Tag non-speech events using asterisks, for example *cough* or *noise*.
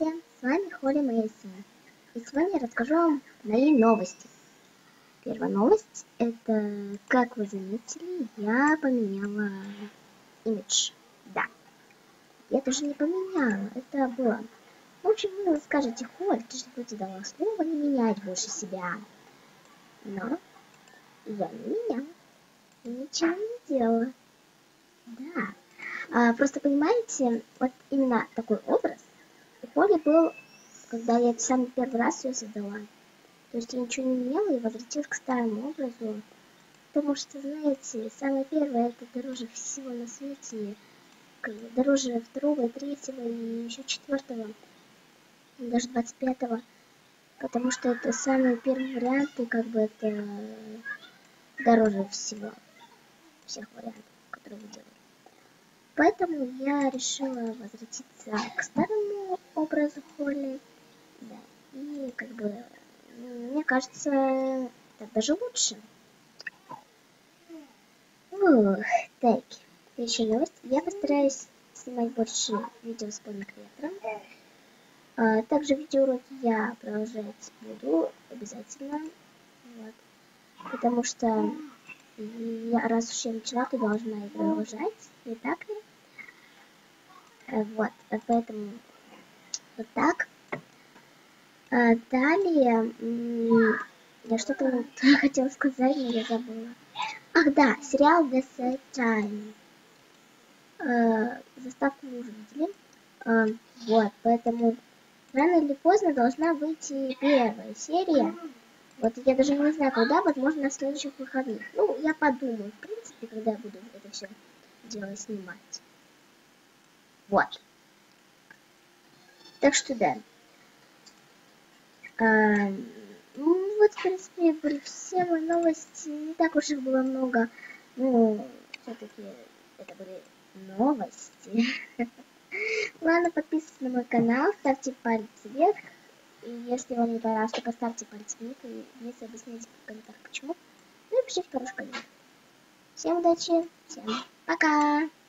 Здрасте, с вами Холли Мейсон. И сегодня я расскажу вам мои новости. Первая новость это, как вы заметили, я поменяла имидж. Да, я тоже не поменяла, это было. В общем, вы скажете, Холь, ты же вроде дала слово не менять больше себя. Но я не меняла, ничего не делала. Да, а, просто понимаете, вот именно такой образ у Поли был, когда я самый первый раз ее создала. То есть я ничего не меняла и возвратилась к старому образу. Потому что, знаете, самое первое это дороже всего на свете. Дороже второго третьего и еще четвертого, даже двадцать пятого. Потому что это самый первый вариант и как бы это дороже всего. Всех вариантов, которые вы делаете. Поэтому я решила возвратиться к старому образу Холли. Да. И как бы, мне кажется, так даже лучше. Ух, так, еще новость. Я постараюсь снимать больше видео с полным ветром. А, также видеоуроки я продолжать буду обязательно. Вот. Потому что я раз уж я начала, то должна их продолжать, не так ли? Э, вот, поэтому вот так. А далее, я что-то *laughs* хотела сказать, но я забыла. Ах да, сериал The Sad Time. Э, заставку вы уже видели. Вот, поэтому рано или поздно должна выйти первая серия. Вот я даже не знаю, когда, возможно, на следующих выходных. Ну, я подумаю, в принципе, когда я буду это все дело снимать. Вот. Так что да. А, ну, вот, в принципе, были все мои новости. Не так уж их было много. Ну, все-таки это были новости. *laughs* Ладно, подписывайтесь на мой канал, ставьте палец вверх. И если вам не понравилось, то поставьте палец вниз. И если объясните в комментариях почему, ну и пишите хороший комментарий. Всем удачи, всем пока!